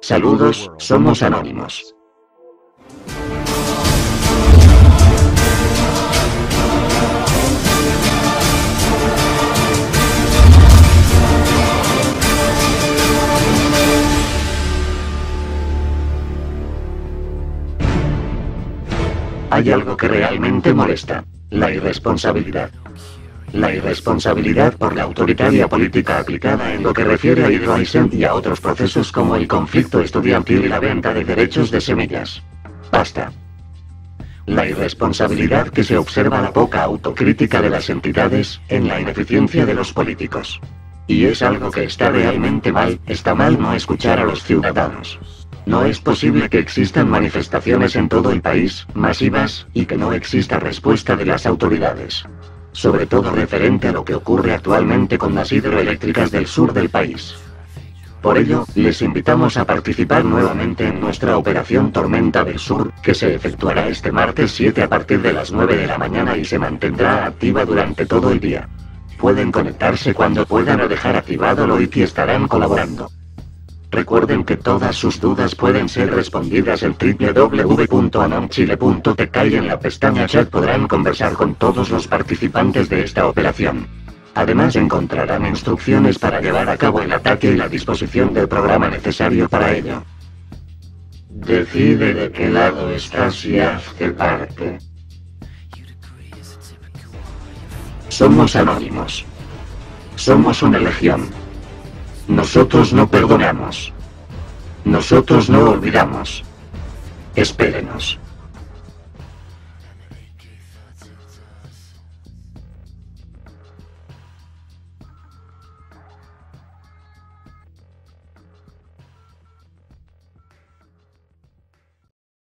Saludos, somos anónimos. Hay algo que realmente molesta. La irresponsabilidad. La irresponsabilidad por la autoritaria política aplicada en lo que refiere a Hydroisen y a otros procesos como el conflicto estudiantil y la venta de derechos de semillas. Basta. La irresponsabilidad que se observa la poca autocrítica de las entidades, en la ineficiencia de los políticos. Y es algo que está realmente mal, está mal no escuchar a los ciudadanos. No es posible que existan manifestaciones en todo el país, masivas, y que no exista respuesta de las autoridades. Sobre todo referente a lo que ocurre actualmente con las hidroeléctricas del sur del país. Por ello, les invitamos a participar nuevamente en nuestra operación Tormenta del Sur, que se efectuará este martes 7 a partir de las 9 de la mañana y se mantendrá activa durante todo el día. Pueden conectarse cuando puedan o dejar activado lo y estarán colaborando. Recuerden que todas sus dudas pueden ser respondidas en www.anomchile.tk y en la pestaña chat podrán conversar con todos los participantes de esta operación. Además encontrarán instrucciones para llevar a cabo el ataque y la disposición del programa necesario para ello. Decide de qué lado estás y hazte parte. Somos anónimos. Somos una legión. Nosotros no perdonamos. Nosotros no olvidamos. Espérenos.